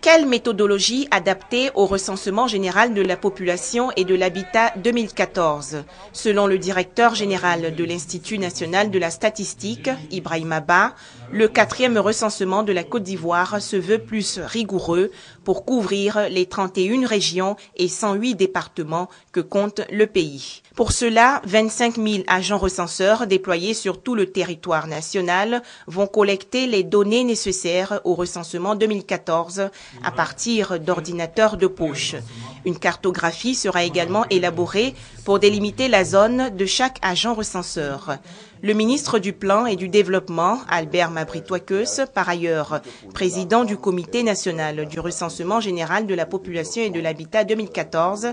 Quelle méthodologie adapter au recensement général de la population et de l'habitat 2014 Selon le directeur général de l'Institut national de la statistique, Ibrahim Abba, le quatrième recensement de la Côte d'Ivoire se veut plus rigoureux pour couvrir les 31 régions et 108 départements que compte le pays. Pour cela, 25 000 agents recenseurs déployés sur tout le territoire national vont collecter les données nécessaires au recensement 2014 à partir d'ordinateurs de poche. Une cartographie sera également élaborée pour délimiter la zone de chaque agent recenseur. Le ministre du Plan et du Développement, Albert Mabritoikeus, par ailleurs président du Comité national du recensement général de la population et de l'habitat 2014,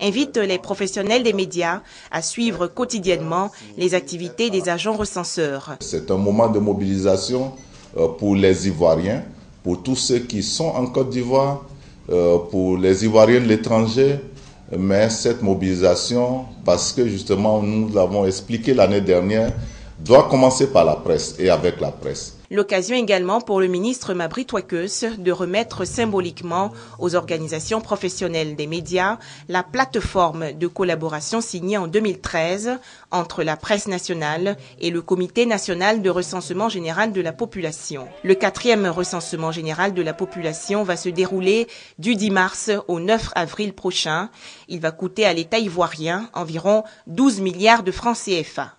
invite les professionnels des médias à suivre quotidiennement les activités des agents recenseurs. C'est un moment de mobilisation euh, pour les Ivoiriens pour tous ceux qui sont en Côte d'Ivoire, euh, pour les Ivoiriens de l'étranger, mais cette mobilisation, parce que justement nous l'avons expliqué l'année dernière, doit commencer par la presse et avec la presse. L'occasion également pour le ministre Mabri de remettre symboliquement aux organisations professionnelles des médias la plateforme de collaboration signée en 2013 entre la presse nationale et le Comité national de recensement général de la population. Le quatrième recensement général de la population va se dérouler du 10 mars au 9 avril prochain. Il va coûter à l'État ivoirien environ 12 milliards de francs CFA.